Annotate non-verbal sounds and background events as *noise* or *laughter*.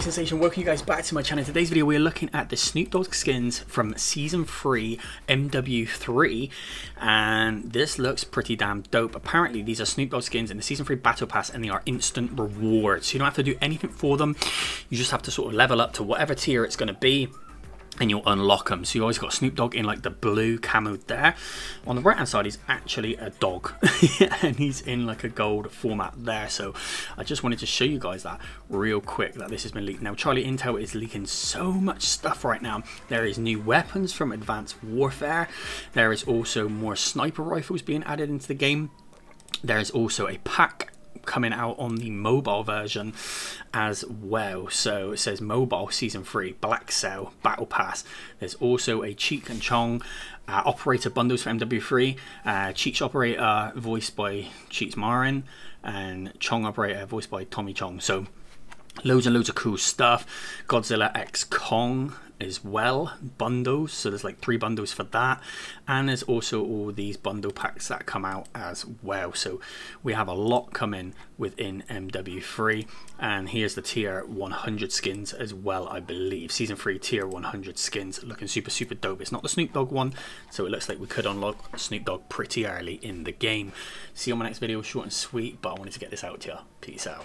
Sensation, welcome you guys back to my channel. In today's video we are looking at the Snoop Dogg skins from Season 3 MW3 and this looks pretty damn dope. Apparently these are Snoop Dogg skins in the Season 3 Battle Pass and they are instant rewards. So you don't have to do anything for them, you just have to sort of level up to whatever tier it's going to be and you'll unlock them. So you always got Snoop Dogg in like the blue camo there. On the right hand side, he's actually a dog, *laughs* and he's in like a gold format there. So I just wanted to show you guys that real quick that this has been leaked. Now Charlie Intel is leaking so much stuff right now. There is new weapons from Advanced Warfare. There is also more sniper rifles being added into the game. There is also a pack coming out on the mobile version as well. So it says mobile season three, Black Cell Battle Pass. There's also a Cheech and Chong uh, operator bundles for MW3. Uh, Cheech operator voiced by Cheech Marin and Chong operator voiced by Tommy Chong. So loads and loads of cool stuff. Godzilla X Kong as well bundles. So there's like three bundles for that. And there's also all these bundle packs that come out as well. So we have a lot coming within mw3 and here's the tier 100 skins as well i believe. Season 3 tier 100 skins looking super super dope. It's not the snoop dogg one so it looks like we could unlock snoop dogg pretty early in the game. See you on my next video short and sweet but i wanted to get this out to you peace out